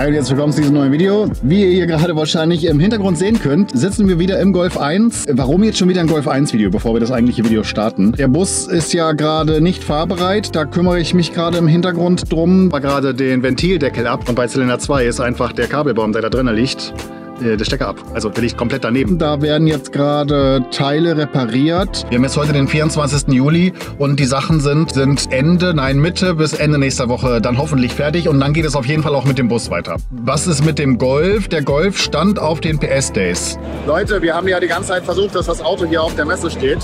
Hi und herzlich willkommen zu diesem neuen Video. Wie ihr hier gerade wahrscheinlich im Hintergrund sehen könnt, sitzen wir wieder im Golf 1. Warum jetzt schon wieder ein Golf 1 Video, bevor wir das eigentliche Video starten? Der Bus ist ja gerade nicht fahrbereit, da kümmere ich mich gerade im Hintergrund drum. War gerade den Ventildeckel ab und bei Zylinder 2 ist einfach der Kabelbaum, der da drinnen liegt, äh, der Stecker ab. Also der liegt komplett daneben. Da werden jetzt gerade Teile repariert. Wir haben jetzt heute den 24. Juli und die Sachen sind, sind Ende, nein Mitte bis Ende nächster Woche dann hoffentlich fertig und dann geht es auf jeden Fall auch mit dem Bus weiter. Was ist mit dem Golf? Der Golf stand auf den PS-Days. Leute, wir haben ja die ganze Zeit versucht, dass das Auto hier auf der Messe steht.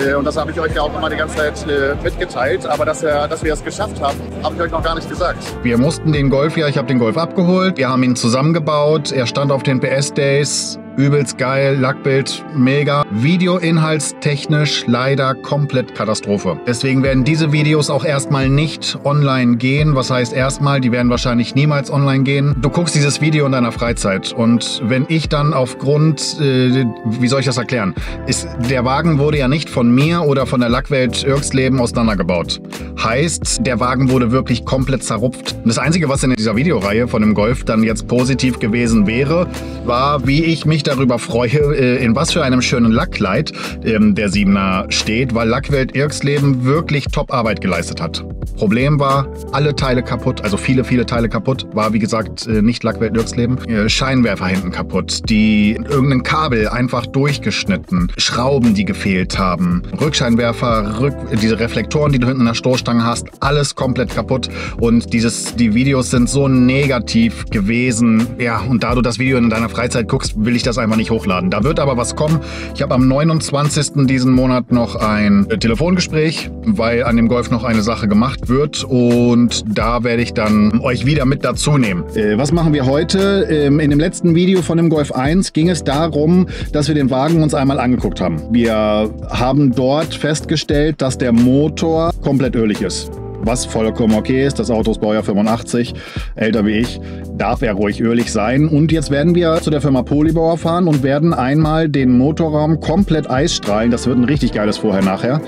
Äh, Und das habe ich euch ja auch immer die ganze Zeit äh, mitgeteilt. Aber dass, er, dass wir es geschafft haben, habe ich euch noch gar nicht gesagt. Wir mussten den Golf ja, ich habe den Golf abgeholt. Wir haben ihn zusammengebaut. Er stand auf den PS-Days. Übelst geil, Lackbild, mega. Videoinhaltstechnisch leider komplett Katastrophe. Deswegen werden diese Videos auch erstmal nicht online gehen. Was heißt erstmal, die werden wahrscheinlich niemals online gehen. Du guckst dieses Video in deiner Freizeit und wenn ich dann aufgrund, äh, wie soll ich das erklären? Ist, der Wagen wurde ja nicht von mir oder von der Lackwelt Irksleben auseinandergebaut. Heißt, der Wagen wurde wirklich komplett zerrupft. Und das Einzige, was in dieser Videoreihe von dem Golf dann jetzt positiv gewesen wäre, war, wie ich mich darüber freue, äh, in was für einem schönen Lackkleid ähm, der Siebener steht, weil Lackwelt Irksleben wirklich Top-Arbeit geleistet hat. Problem war, alle Teile kaputt, also viele, viele Teile kaputt. War wie gesagt äh, nicht Lackwelt Irksleben. Äh, Scheinwerfer hinten kaputt, die irgendein Kabel einfach durchgeschnitten, Schrauben, die gefehlt haben, Rückscheinwerfer, Rück, diese Reflektoren, die du hinten in der Stoßstange hast, alles komplett kaputt. Und dieses, die Videos sind so negativ gewesen. Ja, und da du das Video in deiner Freizeit guckst, will ich das einfach nicht hochladen. Da wird aber was kommen. Ich habe am 29. diesen Monat noch ein äh, Telefongespräch, weil an dem Golf noch eine Sache gemacht wird. Und da werde ich dann euch wieder mit dazu nehmen. Äh, was machen wir heute? Ähm, in dem letzten Video von dem Golf 1 ging es darum, dass wir den Wagen uns einmal angeguckt haben. Wir haben dort festgestellt, dass der Motor komplett ölig ist was vollkommen okay ist. Das Auto ist Baujahr 85, älter wie ich, darf er ruhig ölig sein. Und jetzt werden wir zu der Firma Polybauer fahren und werden einmal den Motorraum komplett eisstrahlen. Das wird ein richtig geiles Vorher-Nachher.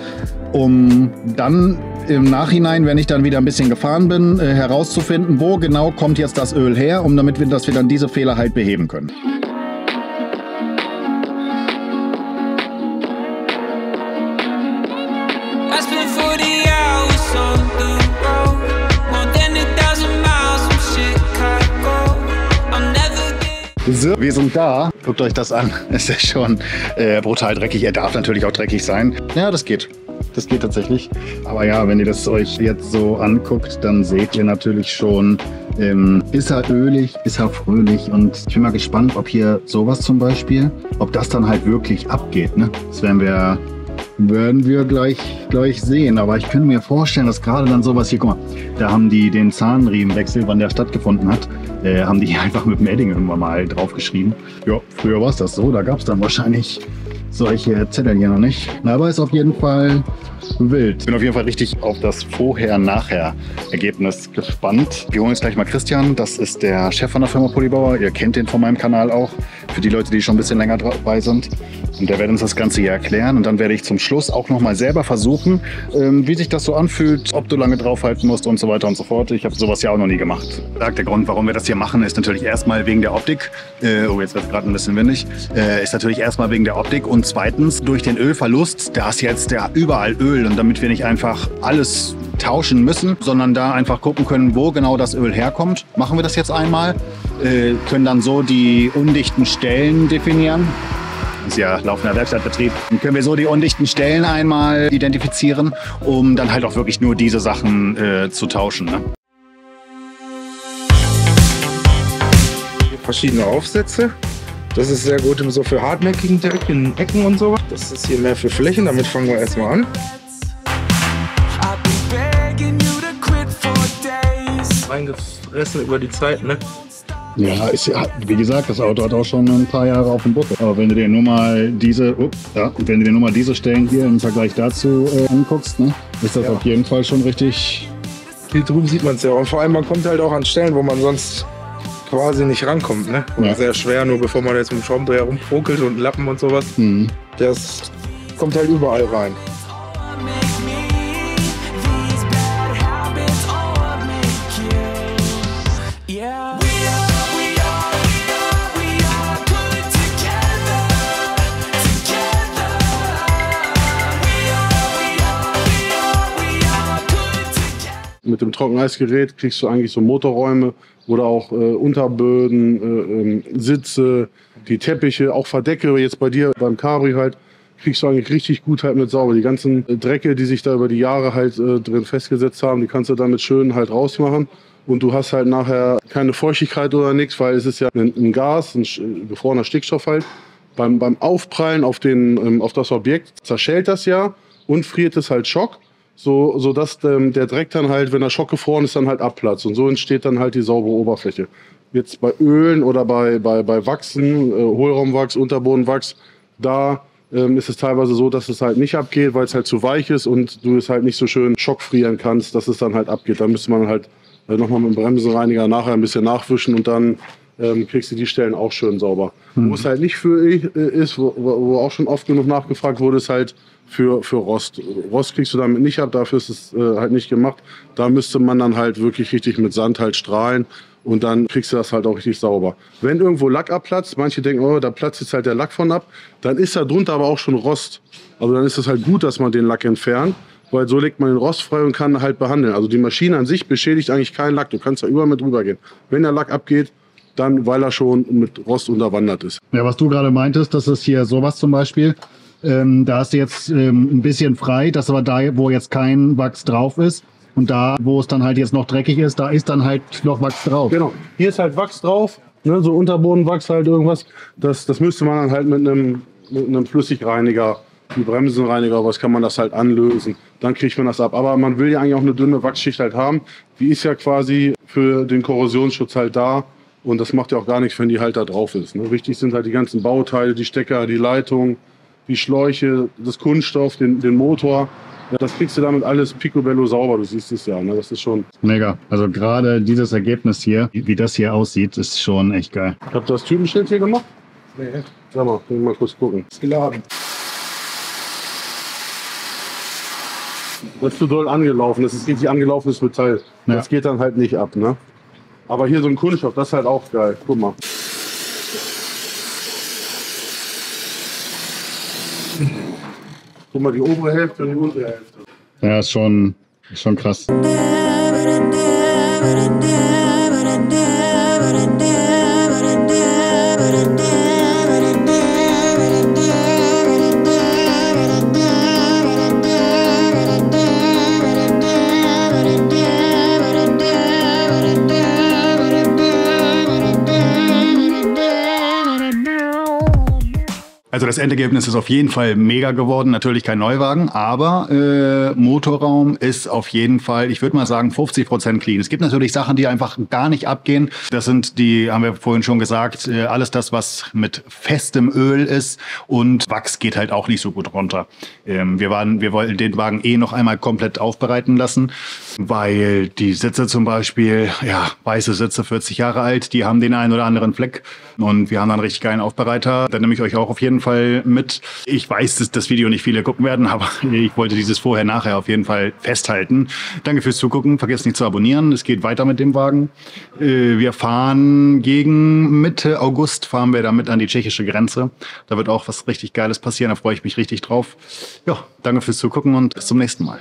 Um dann im Nachhinein, wenn ich dann wieder ein bisschen gefahren bin, äh, herauszufinden, wo genau kommt jetzt das Öl her, um damit wir, dass wir dann diese Fehler halt beheben können. I spent 40 hours on the road, more than a thousand miles from Chicago. I'm never getting. So, wir sind da. Guckt euch das an. Es ist schon äh, brutal dreckig. Er darf natürlich auch dreckig sein. Ja, das geht. Das geht tatsächlich. Aber ja, wenn ihr das euch jetzt so anguckt, dann seht ihr natürlich schon, ähm, ist er ölig, ist er fröhlich. Und ich bin mal gespannt, ob hier sowas zum Beispiel, ob das dann halt wirklich abgeht. Ne? Das werden wir, werden wir gleich, gleich sehen. Aber ich könnte mir vorstellen, dass gerade dann sowas hier, guck mal, da haben die den Zahnriemenwechsel, wann der stattgefunden hat, äh, haben die einfach mit dem Edding irgendwann mal draufgeschrieben. Ja, früher war es das so. Da gab es dann wahrscheinlich solche Zettel hier noch nicht. Aber ist auf jeden Fall wild. Ich bin auf jeden Fall richtig auf das Vorher-Nachher-Ergebnis gespannt. Wir holen jetzt gleich mal Christian. Das ist der Chef von der Firma Polybauer. Ihr kennt den von meinem Kanal auch. Für die Leute, die schon ein bisschen länger dabei sind. Und der wird uns das Ganze hier erklären. Und dann werde ich zum Schluss auch nochmal selber versuchen, ähm, wie sich das so anfühlt, ob du lange draufhalten musst und so weiter und so fort. Ich habe sowas ja auch noch nie gemacht. Der Grund, warum wir das hier machen, ist natürlich erstmal wegen der Optik. Äh, oh, jetzt wird es gerade ein bisschen windig. Äh, ist natürlich erstmal wegen der Optik und zweitens durch den Ölverlust. Da ist jetzt ja überall Öl und damit wir nicht einfach alles tauschen müssen, sondern da einfach gucken können, wo genau das Öl herkommt, machen wir das jetzt einmal. Äh, können dann so die undichten Stellen definieren. Das ist ja laufender Werkstattbetrieb. Dann können wir so die undichten Stellen einmal identifizieren, um dann halt auch wirklich nur diese Sachen äh, zu tauschen. Ne? verschiedene Aufsätze. Das ist sehr gut im so für hartnäckigen Ecken und so. Das ist hier mehr für Flächen, damit fangen wir erstmal an. Reingefressen über die Zeit, ne? Ja, ist ja, wie gesagt, das Auto hat auch schon ein paar Jahre auf dem Buckel. Aber wenn du dir nur mal diese, up, ja, wenn du dir nur mal diese Stellen hier im Vergleich dazu äh, anguckst, ne, ist das Ja. auf jeden Fall schon richtig. Hier drüben sieht man es ja. Und vor allem, man kommt halt auch an Stellen, wo man sonst quasi nicht rankommt, ne? Ja. sehr schwer, nur bevor man jetzt mit dem Schraubendreher rumprokelt und Lappen und sowas. Hm. Das kommt halt überall rein. Mit dem Trockeneisgerät kriegst du eigentlich so Motorräume oder auch äh, Unterböden, äh, ähm, Sitze, die Teppiche, auch Verdecke. Jetzt bei dir beim Cabri halt kriegst du eigentlich richtig gut halt mit sauber. Die ganzen äh, Drecke, die sich da über die Jahre halt äh, drin festgesetzt haben, die kannst du damit schön halt rausmachen. Und du hast halt nachher keine Feuchtigkeit oder nichts, weil es ist ja ein, ein Gas, ein gefrorener Stickstoff halt. Beim, beim Aufprallen auf, den, ähm, auf das Objekt zerschellt das ja und friert es halt Schock, so, so dass ähm, der Dreck dann halt, wenn er schockgefroren ist, dann halt abplatzt. Und so entsteht dann halt die saubere Oberfläche. Jetzt bei Ölen oder bei, bei, bei Wachsen, äh, Hohlraumwachs, Unterbodenwachs, da ähm, ist es teilweise so, dass es halt nicht abgeht, weil es halt zu weich ist und du es halt nicht so schön schockfrieren kannst, dass es dann halt abgeht. Da müsste man halt äh, nochmal mit dem Bremsenreiniger nachher ein bisschen nachwischen und dann ähm, kriegst du die Stellen auch schön sauber. Wo es halt nicht für äh, ist, wo wo auch schon oft genug nachgefragt wurde, ist halt für, für Rost. Rost kriegst du damit nicht ab, dafür ist es äh, halt nicht gemacht. Da müsste man dann halt wirklich richtig mit Sand halt strahlen und dann kriegst du das halt auch richtig sauber. Wenn irgendwo Lack abplatzt, manche denken, oh, da platzt jetzt halt der Lack von ab, dann ist da drunter aber auch schon Rost. Also dann ist es halt gut, dass man den Lack entfernt, weil so legt man den Rost frei und kann halt behandeln. Also die Maschine an sich beschädigt eigentlich keinen Lack. Du kannst da überall mit drüber gehen. Wenn der Lack abgeht, dann weil er schon mit Rost unterwandert ist. Ja, was du gerade meintest, das ist hier sowas zum Beispiel. Ähm, da du jetzt ähm, ein bisschen frei, das aber da, wo jetzt kein Wachs drauf ist. Und da, wo es dann halt jetzt noch dreckig ist, da ist dann halt noch Wachs drauf. Genau. Hier ist halt Wachs drauf, ne, so Unterbodenwachs halt irgendwas. Das, das müsste man dann halt mit einem, mit einem Flüssigreiniger, wie Bremsenreiniger, was kann man das halt anlösen. Dann kriegt man das ab. Aber man will ja eigentlich auch eine dünne Wachsschicht halt haben. Die ist ja quasi für den Korrosionsschutz halt da. Und das macht ja auch gar nichts, wenn die halt da drauf ist. Ne? Wichtig sind halt die ganzen Bauteile, die Stecker, die Leitung, die Schläuche, das Kunststoff, den, den Motor. Ja, das kriegst du damit alles picobello sauber. Du siehst es ja. Ne? Das ist schon. Mega. Also gerade dieses Ergebnis hier, wie das hier aussieht, ist schon echt geil. Habt ihr das Typenschild hier gemacht? Nee, Sag mal, ich mal kurz gucken. ist geladen. Das ist zu doll angelaufen. Das ist richtig angelaufenes Metall. Ja. Das geht dann halt nicht ab, ne? Aber hier so ein Kunststoff, das ist halt auch geil. Guck mal. Guck mal, die obere Hälfte und die untere Hälfte. Ja, ist schon, ist schon krass. Also das Endergebnis ist auf jeden Fall mega geworden. Natürlich kein Neuwagen, aber äh, Motorraum ist auf jeden Fall, ich würde mal sagen, 50 Prozent clean. Es gibt natürlich Sachen, die einfach gar nicht abgehen. Das sind die, haben wir vorhin schon gesagt, äh, alles das, was mit festem Öl ist und Wachs geht halt auch nicht so gut runter. Ähm, wir waren, wir wollten den Wagen eh noch einmal komplett aufbereiten lassen, weil die Sitze zum Beispiel, ja, weiße Sitze, 40 Jahre alt, die haben den einen oder anderen Fleck und wir haben dann richtig geilen Aufbereiter. Da nehme ich euch auch auf jeden Fall mit. Ich weiß, dass das Video nicht viele gucken werden, aber ich wollte dieses vorher-nachher auf jeden Fall festhalten. Danke fürs Zugucken. Vergesst nicht zu abonnieren. Es geht weiter mit dem Wagen. Äh, Wir fahren gegen Mitte August, fahren wir damit an die tschechische Grenze. Da wird auch was richtig Geiles passieren. Da freue ich mich richtig drauf. Ja, danke fürs Zugucken und bis zum nächsten Mal.